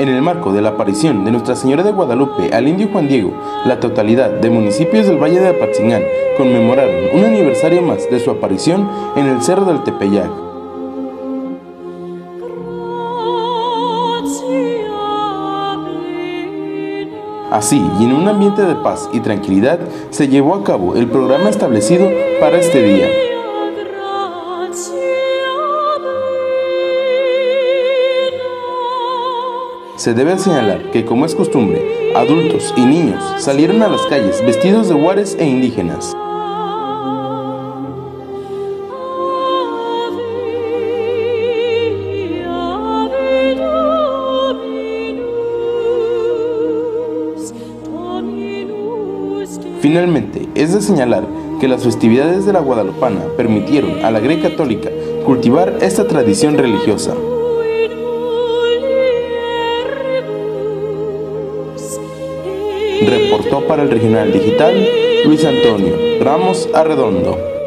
En el marco de la aparición de Nuestra Señora de Guadalupe al indio Juan Diego, la totalidad de municipios del Valle de Apatzingán conmemoraron un aniversario más de su aparición en el Cerro del Tepeyac. Así, y en un ambiente de paz y tranquilidad, se llevó a cabo el programa establecido para este día. Se debe señalar que, como es costumbre, adultos y niños salieron a las calles vestidos de guares e indígenas. Finalmente, es de señalar que las festividades de la Guadalupana permitieron a la Grey Católica cultivar esta tradición religiosa. Reportó para el Regional Digital Luis Antonio Ramos Arredondo.